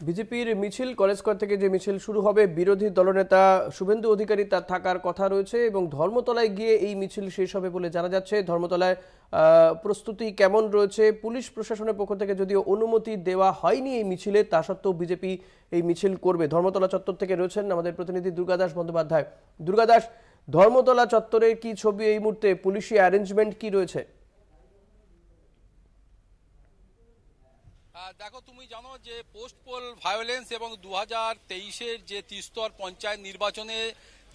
বিজেপির মিছিল, college square থেকে যে মিছিল শুরু হবে, বিরোধী দলনেতা শুভেন্দু অধিকারী তার থাকার কথা রয়েছে এবং ধর্মতলায় গিয়ে এই মিছিল শেষ হবে বলে জানা যাচ্ছে। ধর্মতলায় প্রস্তুতি কেমন রয়েছে? পুলিশ প্রশাসনের পক্ষ থেকে যদিও অনুমতি দেওয়া হয়নি এই মিছিলে, তা সত্ত্বেও বিজেপি এই মিছিল করবে। ধর্মতলা চত্বর থেকে রয়েছেন আমাদের প্রতিনিধি দুর্গাদাস বন্দ্যোপাধ্যায়। দুর্গাদাস ধর্মতলা চত্বরের কি ছবি এই মুহূর্তে? পুলিশি অ্যারেঞ্জমেন্ট কি রয়েছে? দেখো, তুমি জানো যে পোস্ট পোল ভায়োলেন্স এবং দু হাজার তেইশের যে ত্রিস্তর পঞ্চায়েত নির্বাচনে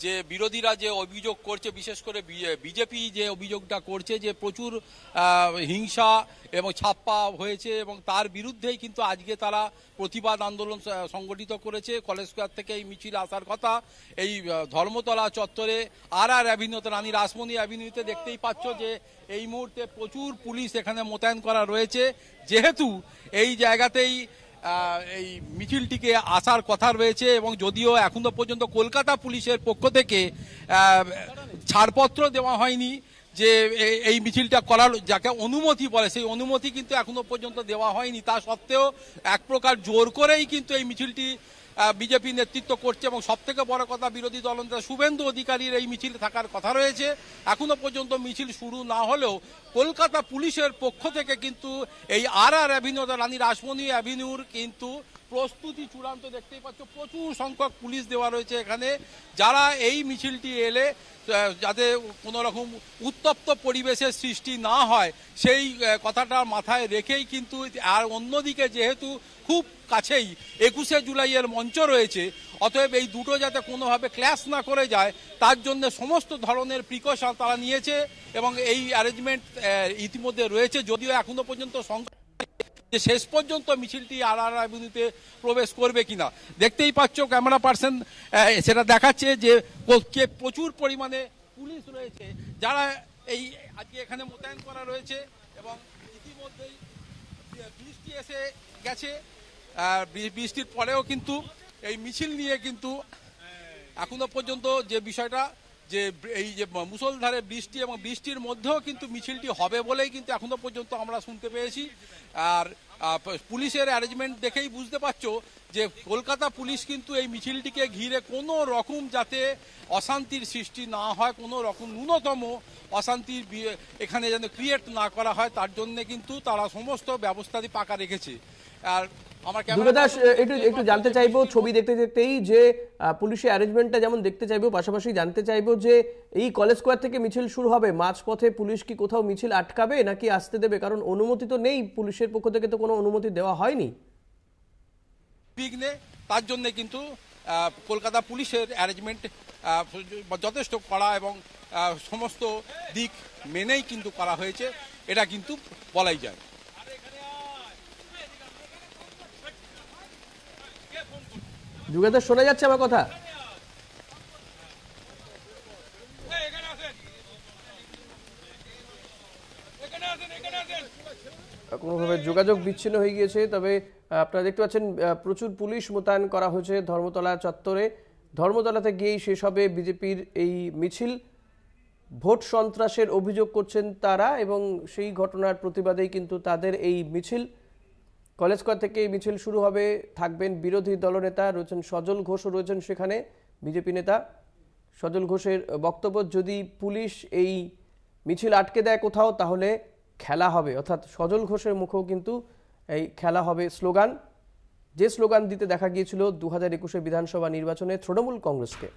যে বিরোধীরা যে অভিযোগ করছে, বিশেষ করে বিজেপি যে অভিযোগটা করছে যে প্রচুর হিংসা এবং ছাপ্পা হয়েছে এবং তার বিরুদ্ধেই কিন্তু আজকে তারা প্রতিবাদ আন্দোলন সংগঠিত করেছে। কলেজ স্কোয়ার থেকে এই মিছিল আসার কথা। এই ধর্মতলা চত্বরে আর আর অ্যাভিনিউতে, রানী রাসমণি অ্যাভিনিউতে দেখতেই পাচ্ছ যে এই মুহূর্তে প্রচুর পুলিশ এখানে মোতায়েন করা রয়েছে। যেহেতু এই জায়গাতেই এই মিছিলটিকে আসার কথা রয়েছে এবং যদিও এখনও পর্যন্ত কলকাতা পুলিশের পক্ষ থেকে ছাড়পত্র দেওয়া হয়নি যে এই মিছিলটা করার, যাকে অনুমতি বলে, সেই অনুমতি কিন্তু এখনও পর্যন্ত দেওয়া হয়নি। তা সত্ত্বেও এক প্রকার জোর করেই কিন্তু এই মিছিলটি বিজেপি নেতৃত্ব করছে এবং সব থেকে বড় কথা বিরোধী দলনেতা শুভেন্দু অধিকারীর এই মিছিল থাকার কথা রয়েছে। এখনও পর্যন্ত মিছিল শুরু না হলেও কলকাতা পুলিশের পক্ষ থেকে কিন্তু এই আর আর অ্যাভিনিউ রানী রাসমণি অ্যাভিনিউর কিন্তু প্রস্তুতি চূড়ান্ত দেখতেই পাচ্ছ। প্রচুর সংখ্যক পুলিশ দেওয়া রয়েছে এখানে। যারা এই মিছিলটি এলে যাতে কোনো রকম উত্তপ্ত পরিবেশের সৃষ্টি না হয়, সেই কথাটা মাথায় রেখেই কিন্তু আর অন্যদিকে যেহেতু খুব কাছেই একুশে জুলাইয়ের মঞ্চ রয়েছে, অতএব এই দুটো যাতে কোনোভাবে ক্ল্যাশ না করে যায়, তার জন্য সমস্ত ধরনের প্রিকশন তারা নিয়েছে এবং এই অ্যারেঞ্জমেন্ট ইতিমধ্যে রয়েছে। যদিও এখনও পর্যন্ত সংখ্যা যে শেষ পর্যন্ত মিছিলটি আর আর অ্যাভিনিউতে প্রবেশ করবে কিনা। দেখতেই পাচ্ছ ক্যামেরা পার্সন সেটা দেখাচ্ছে যে কে প্রচুর পরিমাণে পুলিশ রয়েছে, যারা এই আজকে এখানে মোতায়েন করা রয়েছে এবং ইতিমধ্যেই বৃষ্টি এসে গেছে। বৃষ্টির পরেও কিন্তু এই মিছিল নিয়ে কিন্তু এখনও পর্যন্ত যে বিষয়টা যে এই যে মুসলধারে বৃষ্টি এবং বৃষ্টির মধ্যেও কিন্তু মিছিলটি হবে বলেই কিন্তু এখনও পর্যন্ত আমরা শুনতে পেয়েছি। আর পুলিশের অ্যারেঞ্জমেন্ট দেখেই বুঝতে পারছ যে কলকাতা পুলিশ কিন্তু এই মিছিলটিকে ঘিরে কোনো রকম যাতে অশান্তির সৃষ্টি না হয়, কোনো রকম ন্যূনতম অশান্তির এখানে যেন ক্রিয়েট না করা হয়, তার জন্য কিন্তু তারা সমস্ত ব্যবস্থাটি পাকা রেখেছে। আর দুর্গাদাস একটু একটু জানতে চাইব ছবি দেখতে দেখতেই যে আহ, পুলিশি অ্যারেঞ্জমেন্টটা যেমন দেখতে চাইব পাশাপাশি জানতে চাইব যে এই কলেজ স্কোয়ার থেকে মিছিল শুরু হবে। মাঝপথে পুলিশ কি কোথাও মিছিল আটকাবে নাকি আসতে দেবে? কারণ অনুমতি তো নেই পুলিশের পক্ষ থেকে তো কোনো অনুমতি দেওয়া হয়নি। বিঘ্নে তার জন্য কিন্তু কলকাতা পুলিশের অ্যারেঞ্জমেন্ট যথেষ্ট করা এবং সমস্ত দিক মেনেই কিন্তু করা হয়েছে এটা কিন্তু বলাই যায়। দুর্গাদাস শোনা যাচ্ছে আমার কথা? কোনোভাবে যোগাযোগ বিচ্ছিন্ন হয়ে গিয়েছে, তবে আপনারা দেখতে পাচ্ছেন প্রচুর পুলিশ মোতায়েন করা হয়েছে ধর্মতলা চত্বরে। ধর্মতলাতে গিয়েই শেষ হবে বিজেপির এই মিছিল। ভোট সন্ত্রাসের অভিযোগ করছেন তারা এবং সেই ঘটনার প্রতিবাদেই কিন্তু তাদের এই মিছিল। কলেজ স্কোয়ার থেকে মিছিল শুরু হবে। থাকবেন বিরোধী দলনেতা রয়েছেন সজল ঘোষও রয়েছেন সেখানে বিজেপি নেতা। সজল ঘোষের বক্তব্য, যদি পুলিশ এই মিছিল আটকে দেয় কোথাও, তাহলে খেলা হবে। অর্থাৎ সজল ঘোষের মুখেও কিন্তু এই খেলা হবে স্লোগান। যে স্লোগান দিতে দেখা গিয়েছিল দু হাজার একুশে বিধানসভা নির্বাচনে তৃণমূল কংগ্রেসকে।